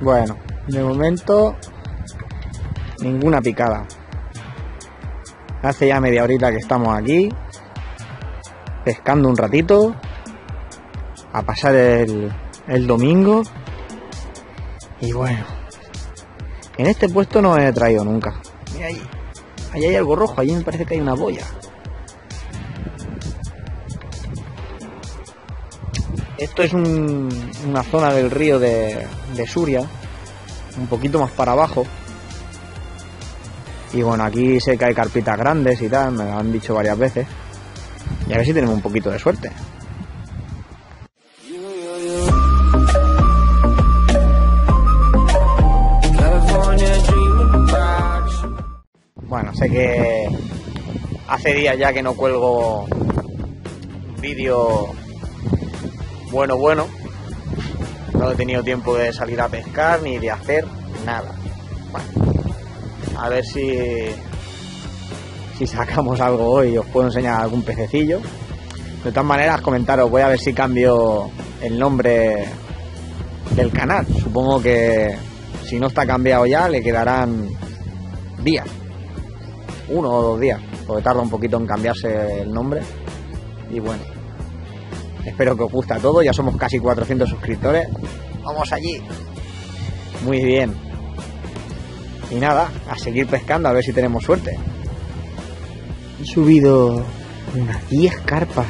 Bueno, de momento ninguna picada. Hace ya media horita que estamos aquí, pescando un ratito, a pasar el, el domingo. Y bueno, en este puesto no he traído nunca. Mira ahí, ahí hay algo rojo, allí me parece que hay una boya. Esto es un- una zona del río de, de Suria, un poquito más para abajo. Y bueno, aquí sé que hay carpitas grandes y tal, me lo han dicho varias veces. Y a ver si tenemos un poquito de suerte. Bueno, sé que hace días ya que no cuelgo vídeo bueno, bueno. No he tenido tiempo de salir a pescar ni de hacer nada. Bueno, a ver si si sacamos algo hoy os puedo enseñar algún pececillo. De todas maneras, comentaros, voy a ver si cambio el nombre del canal. Supongo que si no está cambiado ya, le quedarán días. Uno o dos días, porque tarda un poquito en cambiarse el nombre. Y bueno, espero que os guste a todos. Ya somos casi 400 suscriptores. Vamos allí. Muy bien. Y nada, a seguir pescando a ver si tenemos suerte. He subido unas 10 carpas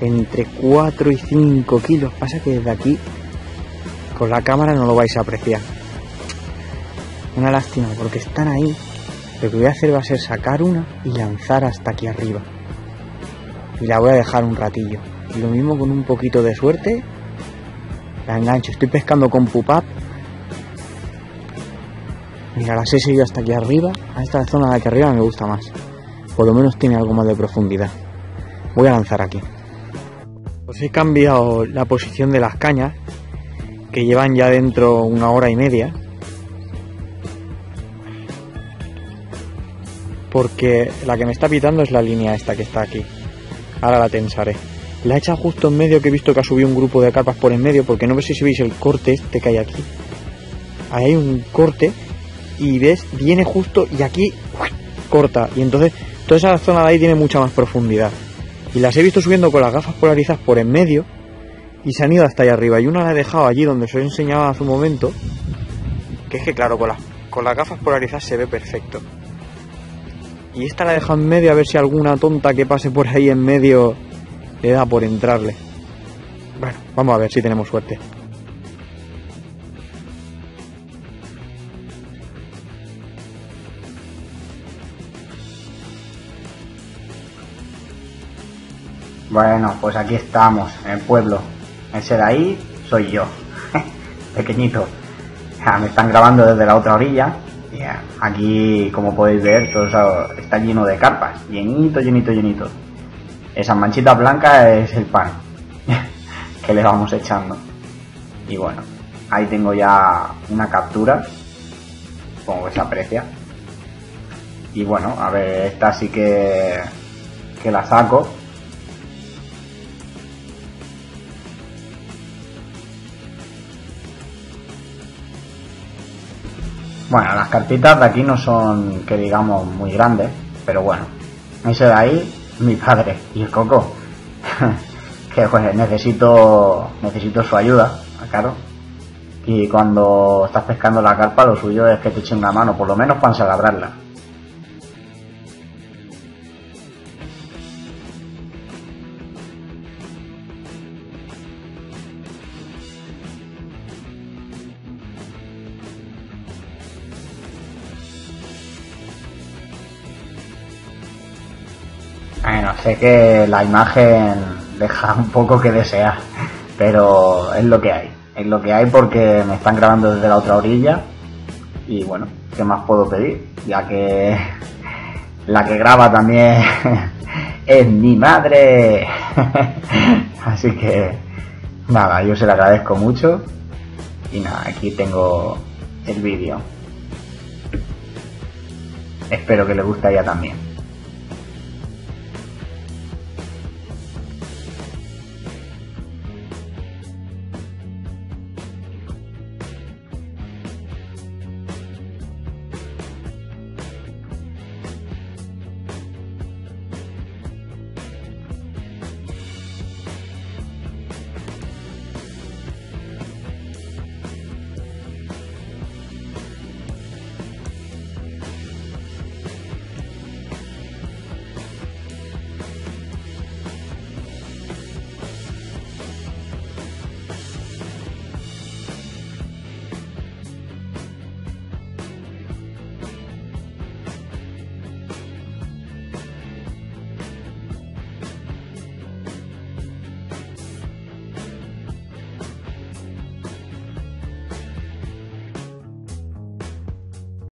entre 4 y 5 kilos. Pasa que desde aquí con la cámara no lo vais a apreciar. Una lástima porque están ahí. Lo que voy a hacer va a ser sacar una y lanzar hasta aquí arriba. Y la voy a dejar un ratillo. Lo mismo con un poquito de suerte. La engancho. Estoy pescando con pupap. Mira, las he seguido hasta aquí arriba. A esta zona de aquí arriba me gusta más. Por lo menos tiene algo más de profundidad. Voy a lanzar aquí. Pues he cambiado la posición de las cañas. Que llevan ya dentro una hora y media. Porque la que me está pitando es la línea esta que está aquí. Ahora la tensaré. La he echado justo en medio que he visto que ha subido un grupo de carpas por en medio. Porque no sé si veis el corte este que hay aquí. Ahí hay un corte. Y ves, viene justo y aquí corta. Y entonces toda esa zona de ahí tiene mucha más profundidad. Y las he visto subiendo con las gafas polarizadas por en medio. Y se han ido hasta allá arriba. Y una la he dejado allí donde os he enseñado hace un momento. Que es que claro, con las, con las gafas polarizadas se ve perfecto. Y esta la he dejado en medio a ver si alguna tonta que pase por ahí en medio le da por entrarle. Bueno, vamos a ver si tenemos suerte. Bueno, pues aquí estamos, en el pueblo. Ese de ahí soy yo, pequeñito. Ya, me están grabando desde la otra orilla. Ya, aquí, como podéis ver, todo eso está lleno de carpas. Llenito, llenito, llenito. Esa manchita blanca es el pan que le vamos echando. Y bueno, ahí tengo ya una captura. Como que se aprecia. Y bueno, a ver, esta sí que, que la saco. Bueno, las carpitas de aquí no son, que digamos, muy grandes, pero bueno, ese de ahí, mi padre y el coco, que pues necesito, necesito su ayuda, claro. Y cuando estás pescando la carpa, lo suyo es que te echen una mano, por lo menos para ensalabrarla. Bueno, sé que la imagen deja un poco que desear, pero es lo que hay. Es lo que hay porque me están grabando desde la otra orilla y bueno, ¿qué más puedo pedir? Ya que la que graba también es mi madre. Así que nada, yo se le agradezco mucho y nada, aquí tengo el vídeo. Espero que le guste a ella también.